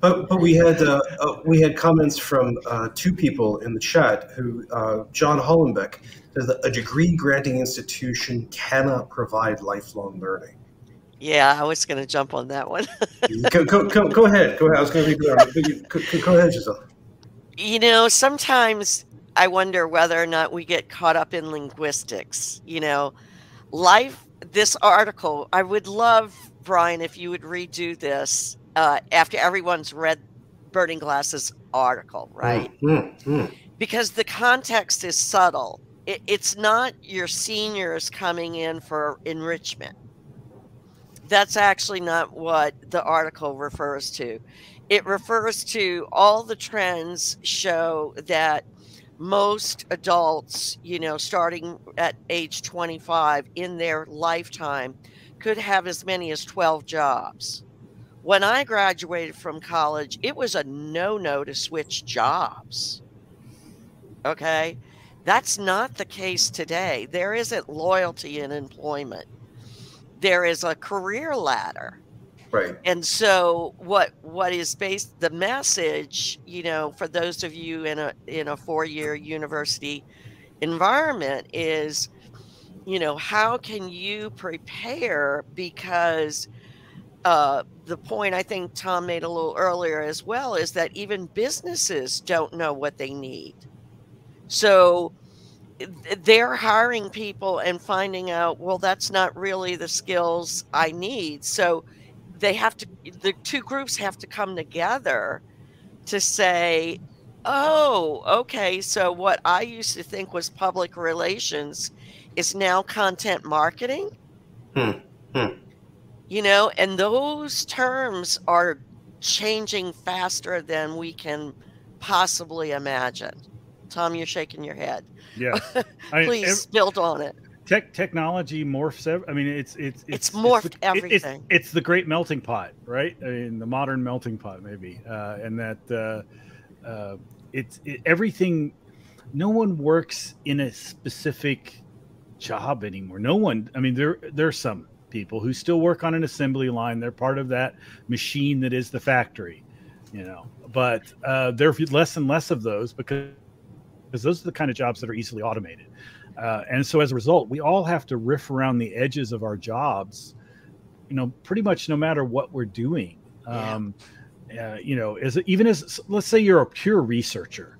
but, but we had uh, uh, we had comments from uh, two people in the chat who uh, John Hollenbeck says that a degree granting institution cannot provide lifelong learning. Yeah, I was going to jump on that one. go, go, go, go, ahead. Go ahead. I was going to be go, go ahead, Giselle. You know, sometimes I wonder whether or not we get caught up in linguistics. You know, life, this article, I would love, Bryan, if you would redo this uh, after everyone's read Burning Glass's article, right? Mm, mm, Because the context is subtle. It, it's not your seniors coming in for enrichment that's actually not what the article refers to. It refers to all the trends show that most adults, you know, starting at age 25 in their lifetime, could have as many as 12 jobs. When I graduated from college, it was a no no to switch jobs. Okay. That's not the case today. There isn't loyalty in employment there is a career ladder right. And so what what is based the message you know for those of you in a in a four year university environment is you know how can you prepare? Because uh, the point i think tom made a little earlier as well is that even businesses don't know what they need. So they're hiring people and finding out, well, that's not really the skills I need. So they have to, the two groups have to come together to say, oh, okay, so what I used to think was public relations is now content marketing. Hmm. Hmm. You know, and those terms are changing faster than we can possibly imagine. Tom, you're shaking your head. Yeah. I mean, Please build on it. Tech technology morphs. I mean, it's it's it's, it's morphed it's the, everything. It's, it's, the great melting pot, right? I mean, the modern melting pot, maybe, uh, and that uh, uh, it's it, everything. No one works in a specific job anymore. No one. I mean, there there are some people who still work on an assembly line. They're part of that machine that is the factory, you know. But uh, there are less and less of those because because those are the kind of jobs that are easily automated. Uh, and so as a result, we all have to riff around the edges of our jobs, you know, pretty much no matter what we're doing. Um, uh, you know, as even as let's say you're a pure researcher,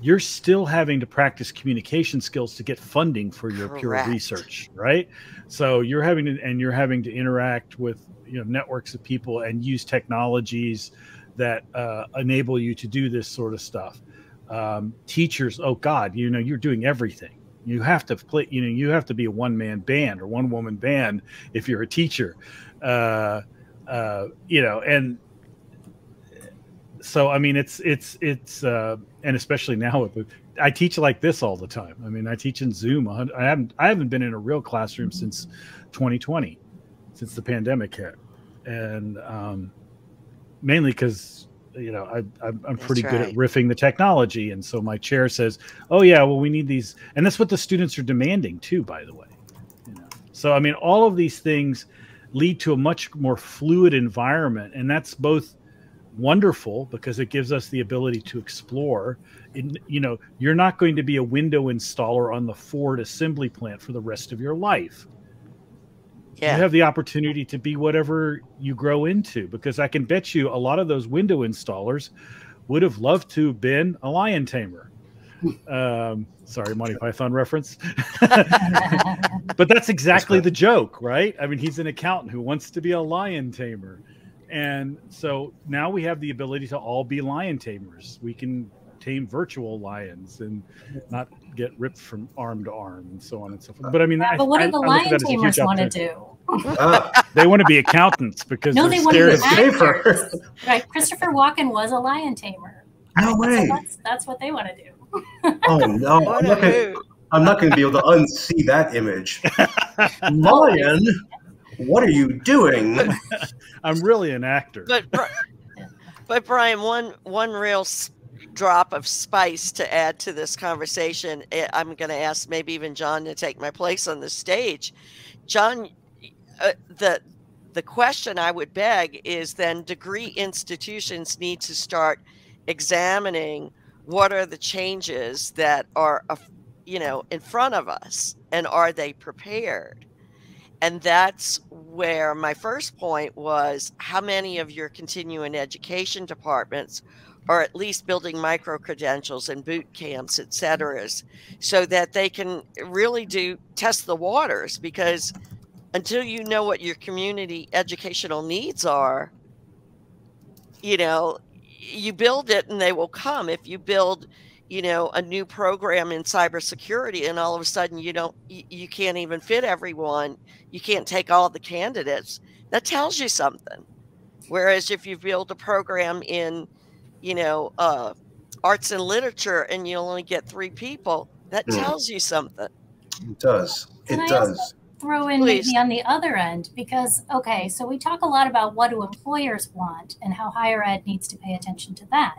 you're still having to practice communication skills to get funding for your Correct. pure research, right? So you're having to, and you're having to interact with you know networks of people and use technologies that uh, enable you to do this sort of stuff um, teachers oh god you know you're doing everything you have to play you know you have to be a one man band or one woman band if you're a teacher. Uh, uh, you know and so i mean it's it's it's uh, and especially now with i teach like this all the time. I mean i teach in zoom i haven't i haven't been in a real classroom since 2020 since the pandemic hit. And um, mainly because you know I, I'm, I'm pretty right. good at riffing the technology, and so my chair says, "Oh yeah, well we need these," and that's what the students are demanding too. By the way, you know? so I mean all of these things lead to a much more fluid environment, and that's both wonderful because it gives us the ability to explore. In, you know, you're not going to be a window installer on the Ford assembly plant for the rest of your life yeah. you have the opportunity to be whatever you grow into because I can bet you a lot of those window installers would have loved to have been a lion tamer. Um, sorry, Monty Python reference. but that's exactly that's the joke, right? I mean, he's an accountant who wants to be a lion tamer. And so now we have the ability to all be lion tamers. We can tame virtual lions and not get ripped from arm to arm and so on and so forth. But I mean, yeah, I, but what do the I, lion tamers want to do? Uh, they want to be accountants because no, they want to be actors. right? Christopher Walken was a lion tamer. No way. So that's, that's what they want to do. oh no! I'm not, gonna, I'm not going to be able to unsee that image. Lion, what are you doing? I'm really an actor. But, but Bryan, one one real drop of spice to add to this conversation, eh, I'm going to ask maybe even John to take my place on the stage. John, uh, the the question I would beg is then degree institutions need to start examining what are the changes that are you know in front of us and are they prepared and that's where my first point was how many of your continuing education departments are at least building micro credentials and boot camps, et mm-hmm. cetera, so that they can really do test the waters because until you know what your community educational needs are, you know, you build it and they will come. If you build, you know, a new program in cybersecurity and all of a sudden you don't, you, you can't even fit everyone, you can't take all the candidates, that tells you something. Whereas if you build a program in, you know, uh, arts and literature and you only get three people, that mm. tells you something. It does. It does throw in Please. maybe on the other end because okay so we talk a lot about what do employers want and how higher ed needs to pay attention to that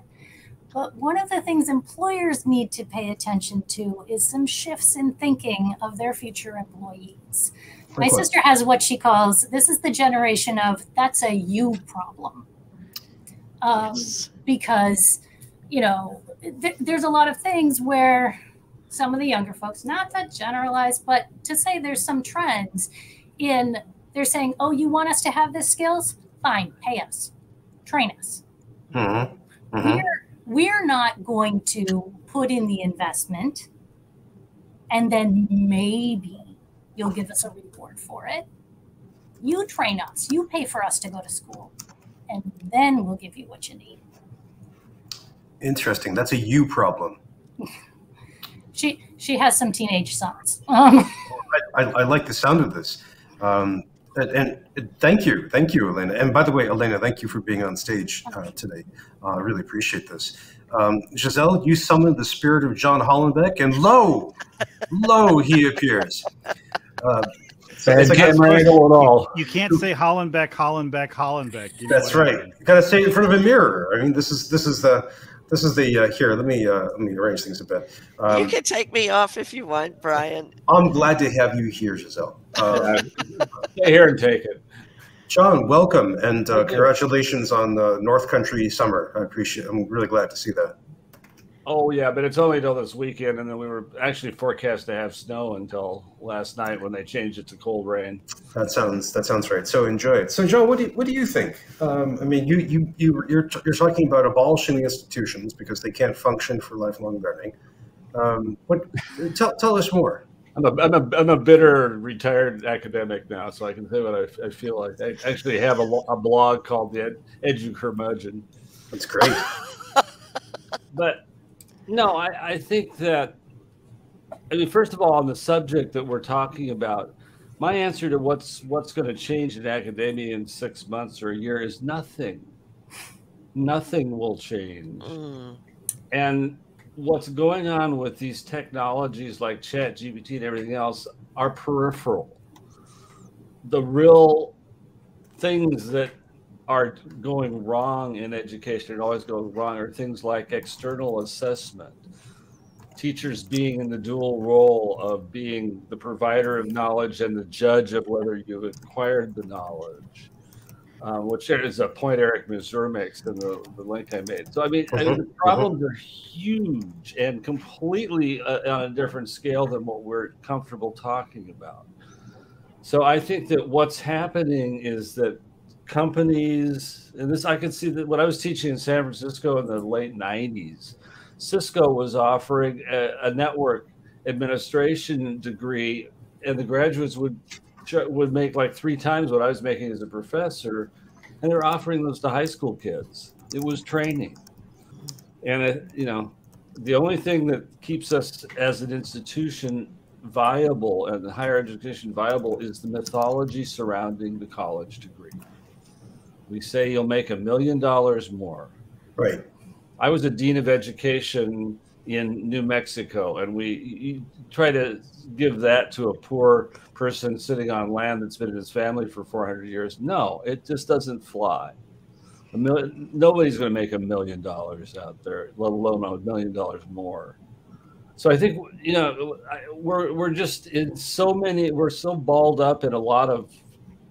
but one of the things employers need to pay attention to is some shifts in thinking of their future employees my sister has what she calls this is the generation of that's a you problem um, yes. Because you know th- there's a lot of things where some of the younger folks, not to generalize, but to say there's some trends in they're saying, oh, you want us to have the skills? Fine, pay us, train us. Mm-hmm. Mm-hmm. We're, we're not going to put in the investment and then maybe you'll give us a reward for it. You train us, you pay for us to go to school, and then we'll give you what you need. Interesting. That's a you problem. she she has some teenage sons. Um, I, I, I, like the sound of this. Um, and, and, thank you, thank you, Elena. And by the way, Elena, thank you for being on stage uh, today. Uh, I really appreciate this. Um, Giselle, you summoned the spirit of John Hollenbeck, and lo, lo, he appears. Uh, so it's like, at all. You can't say Hollenbeck, Hollenbeck, Hollenbeck. You know That's right. I mean? You got to say it in front of a mirror. I mean, this is this is the this is the uh, here. Let me uh, let me arrange things a bit. Um, you can take me off if you want, Bryan. I'm glad to have you here, Giselle. Uh, Stay here and take it. John, welcome and uh, congratulations on the North Country summer. I appreciate. I'm really glad to see that. Oh yeah, but it's only until this weekend, and then we were actually forecast to have snow until last night when they changed it to cold rain. That sounds that sounds right. So enjoy it. So Joe, what do you, what do you think? Um, I mean, you you you you're you're talking about abolishing institutions because they can't function for lifelong learning. Um, what tell tell us more. I'm a, I'm, a, I'm a bitter retired academic now, so I can say what I, I feel like. I actually have a, a blog called the Ed, Educurmudgeon. That's great. but no, I, I think that, I mean, first of all, on the subject that we're talking about, my answer to what's what's going to change in academia in six months or a year is nothing. Nothing will change. Mm. And what's going on with these technologies like Chat GPT and everything else are peripheral. The real things that are going wrong in education and always going wrong are things like external assessment teachers being in the dual role of being the provider of knowledge and the judge of whether you've acquired the knowledge um, which is a point Eric Mazur makes in the, the link I made. So, I mean, I mean the mm-hmm. problems are huge and completely uh, on a different scale than what we're comfortable talking about. So, I think that what's happening is that companies, and this I could see that when I was teaching in San Francisco in the late 90s, Cisco was offering a, a network administration degree, and the graduates would would make like three times what I was making as a professor, and they're offering those to high school kids. It was training, and it, you know, the only thing that keeps us as an institution viable and higher education viable is the mythology surrounding the college degree. We say you'll make a million dollars more. Right. I was a dean of education in New Mexico, and we try to give that to a poor person sitting on land that's been in his family for 400 years. No, it just doesn't fly. A million, nobody's going to make a million dollars out there, let alone a million dollars more. So I think you know we're we're just in so many we're so balled up in a lot of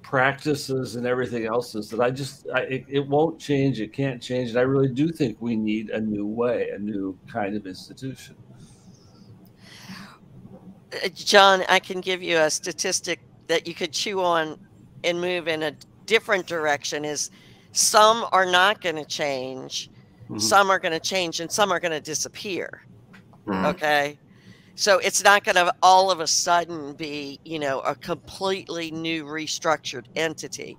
practices and everything else is that I just I, it, it, won't change. It can't change, and I really do think we need a new way, a new kind of institution. Uh, John, I can give you a statistic that you could chew on and move in a different direction is some are not going to change, Mhm. some are going to change, and some are going to disappear. Mhm. Okay. So it's not going to all of a sudden be, you know, a completely new restructured entity.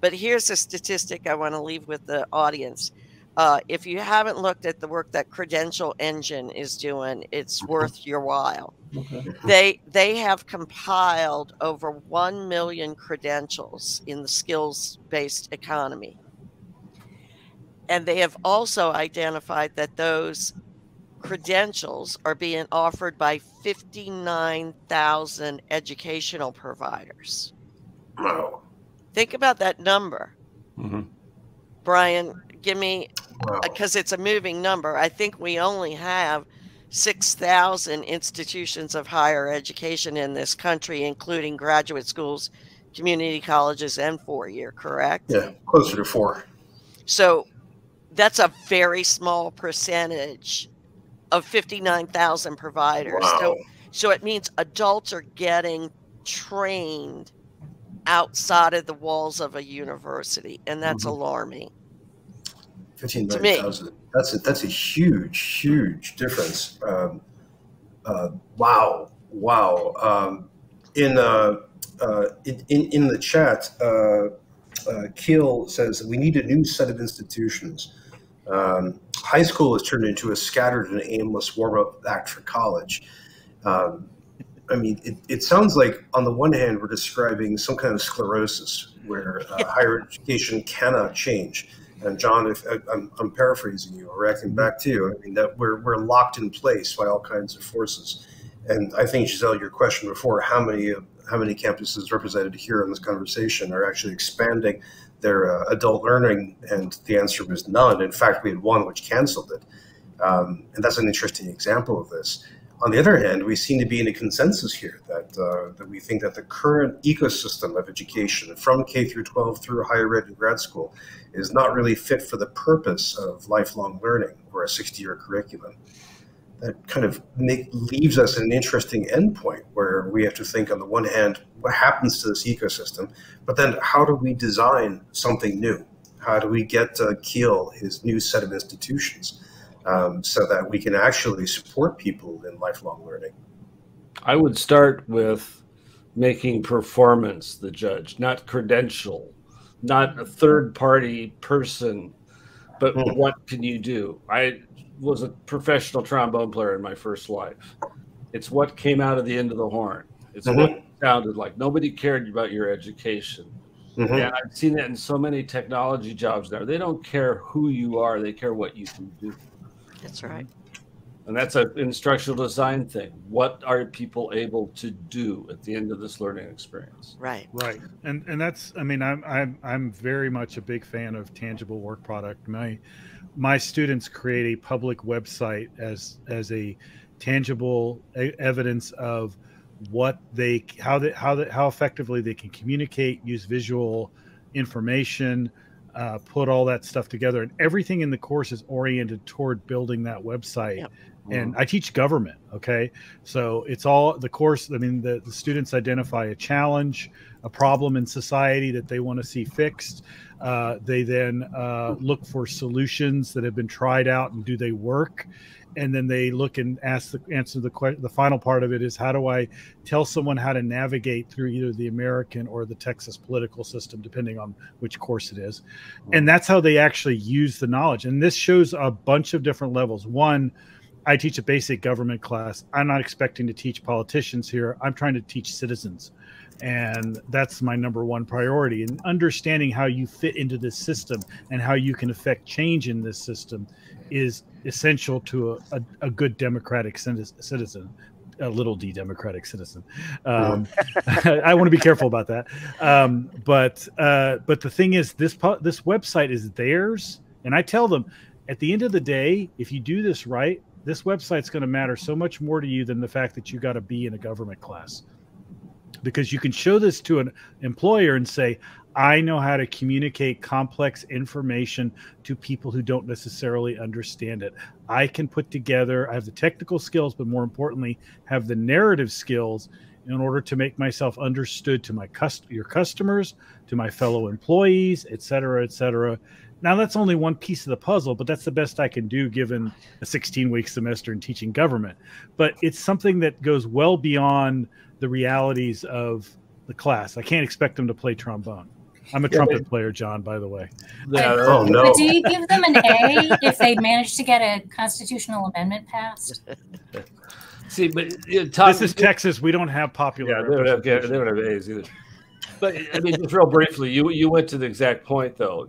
But here's a statistic I want to leave with the audience. Uh, if you haven't looked at the work that Credential Engine is doing, it's worth your while. Okay. They they have compiled over one million credentials in the skills based economy, and they have also identified that those credentials are being offered by 59,000 educational providers. Wow. Think about that number. Mhm. Bryan, give me, Wow. because it's a moving number. I think we only have 6,000 institutions of higher education in this country, including graduate schools, community colleges, and four year, correct? Yeah, closer to four. So that's a very small percentage of 59,000 providers. So Wow. so it means adults are getting trained outside of the walls of a university, and that's Mhm. alarming. Fifteen To nine me. thousand. That's a, that's a huge, huge difference. Um, uh, wow, wow. Um, in, uh, uh, in in in the chat, uh, uh, Keel says we need a new set of institutions. Um, high school has turned into a scattered and aimless warm-up act for college. Um, I mean, it, it sounds like on the one hand we're describing some kind of sclerosis where uh, higher education cannot change. And John, if I- I'm, I'm paraphrasing you or reacting back to you, I mean that we're we're locked in place by all kinds of forces. And I think Giselle, your question before, how many of how many campuses represented here in this conversation are actually expanding their uh, adult learning? And the answer was none. In fact, we had one which canceled it. Um, and that's an interesting example of this. On the other hand, we seem to be in a consensus here that uh, that we think that the current ecosystem of education, from K through 12 through higher ed and grad school, is not really fit for the purpose of lifelong learning or a 60-year curriculum. That kind of make, leaves us an interesting endpoint where we have to think, on the one hand, what happens to this ecosystem, but then how do we design something new? How do we get uh, Keel his new set of institutions? um, so that we can actually support people in lifelong learning. I would start with making performance the judge, not credential, not a third party person, but Hmm. what can you do? I was a professional trombone player in my first life. It's what came out of the end of the horn. It's Mhm. what it sounded like. Nobody cared about your education. Mhm. And I've seen that in so many technology jobs now. They don't care who you are, they care what you can do. That's right. And that's an instructional design thing. What are people able to do at the end of this learning experience? Right. Right, and and that's I mean I'm I'm I'm very much a big fan of tangible work product. My my students create a public website as as a tangible evidence of what they how they how they, how effectively they can communicate, use visual information, uh, put all that stuff together, and everything in the course is oriented toward building that website. Yep. And I teach government, okay, so it's all the course. I mean, the, the students identify a challenge, a problem in society that they want to see fixed. Uh, they then uh, look for solutions that have been tried out and do they work? And then they look and ask the answer the question. The final part of it is how do I tell someone how to navigate through either the American or the Texas political system, depending on which course it is. And that's how they actually use the knowledge. And this shows a bunch of different levels. One, I teach a basic government class. I'm not expecting to teach politicians here. I'm trying to teach citizens. And that's my number one priority. And understanding how you fit into this system and how you can affect change in this system is essential to a, a, a good democratic citizen, a little d democratic citizen. Um, I want to be careful about that. Um, but uh, but the thing is, this this website is theirs, and I tell them at the end of the day, if you do this right, this website's going to matter so much more to you than the fact that you got to be in a government class because you can show this to an employer and say i know how to communicate complex information to people who don't necessarily understand it i can put together i have the technical skills but more importantly have the narrative skills in order to make myself understood to my cust- your customers, to my fellow employees, et cetera, et cetera. Now that's only one piece of the puzzle, but that's the best I can do given a 16 week semester in teaching government. But it's something that goes well beyond the realities of the class. I can't expect them to play trombone. I'm a Yeah, trumpet but- player, John, by the way. Yeah, Oh no! But do you give them an A if they manage to get a constitutional amendment passed? See, but you know, Tom, this is Texas. We don't have popular. Yeah, they don't have they don't have A's either. But I mean, just real briefly, you you went to the exact point though.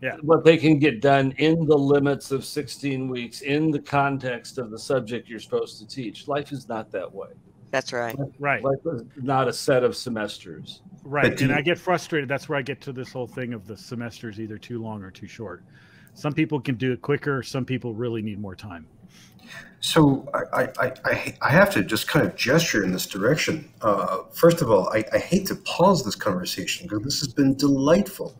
Yeah. What they can get done in the limits of 16 weeks, in the context of the subject you're supposed to teach. Life is not that way. That's right. Right, Life is not a set of semesters. right. And you- I get frustrated. That's where I get to this whole thing of the semesters either too long or too short. Some people can do it quicker. Some people really need more time. So I, I, I, I- I have to just kind of gesture in this direction. Uh, first of all, I, I hate to pause this conversation because this has been delightful.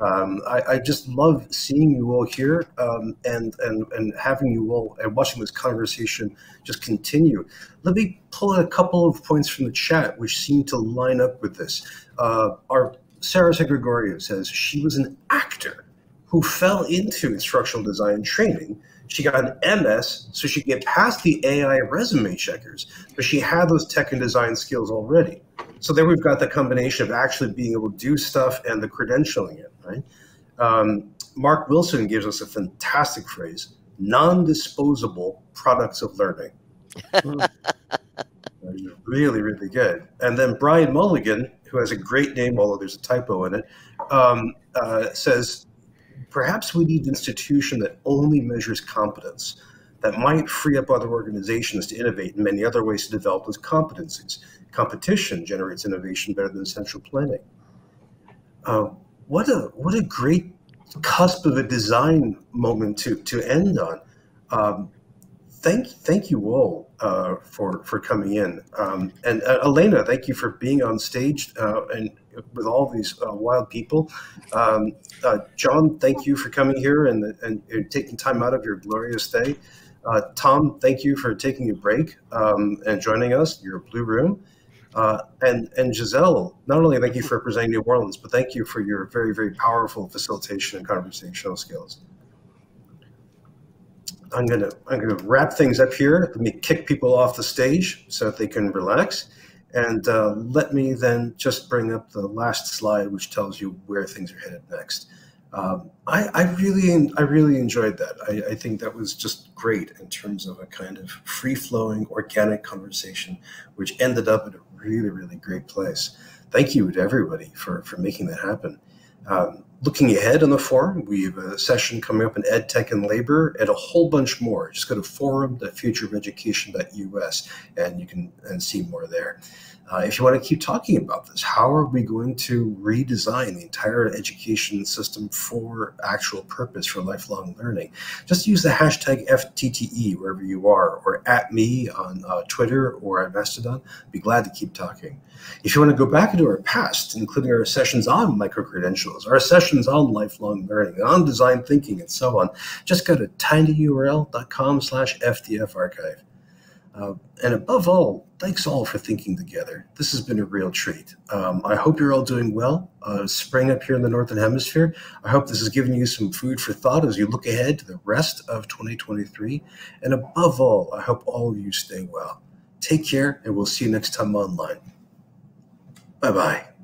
Um, I, I just love seeing you all here um, and, and, and having you all and watching this conversation just continue. Let me pull out a couple of points from the chat which seem to line up with this. Uh, our Sarah Gregorio says she was an actor who fell into instructional design training she got an MS so she could get past the AI resume checkers, but she had those tech and design skills already. So there we've got the combination of actually being able to do stuff and the credentialing it, right? Um, Mark Wilson gives us a fantastic phrase non disposable products of learning. Really, really good. And then Brian Mulligan, who has a great name, although there's a typo in it, um, uh, says, Perhaps we need an institution that only measures competence, that might free up other organizations to innovate in many other ways to develop those competencies. Competition generates innovation better than central planning. Uh, what a what a great cusp of a design moment to to end on. Um, thank thank you all uh, for for coming in, um, and uh, Elena, thank you for being on stage uh, and with all these uh, wild people. Um, uh, John, thank you for coming here and, and, and taking time out of your glorious day. Uh, Tom, thank you for taking a break um, and joining us. Your blue room. Uh, and and Giselle, not only thank you for representing New Orleans, but thank you for your very very powerful facilitation and conversational skills. I'm gonna I'm gonna wrap things up here. Let me kick people off the stage so that they can relax, and uh, let me then just bring up the last slide, which tells you where things are headed next. Um, I, I really I really enjoyed that. I, I think that was just great in terms of a kind of free flowing, organic conversation, which ended up at a really really great place. Thank you to everybody for for making that happen. Um, looking ahead on the forum, we have a session coming up in Ed Tech and Labor and a whole bunch more. Just go to forum.futureofeducation.us and you can and see more there. Uh, if you want to keep talking about this, how are we going to redesign the entire education system for actual purpose for lifelong learning? Just use the hashtag FTTE wherever you are, or at me on uh, Twitter or at Mastodon. Be glad to keep talking. If you want to go back into our past, including our sessions on micro credentials, our sessions on lifelong learning, on design thinking, and so on, just go to tinyurl.com slash FTF archive. Uh, and above all, thanks all for thinking together. This has been a real treat. Um, I hope you're all doing well. Uh, spring up here in the Northern Hemisphere. I hope this has given you some food for thought as you look ahead to the rest of 2023. And above all, I hope all of you stay well. Take care, and we'll see you next time online. Bye bye.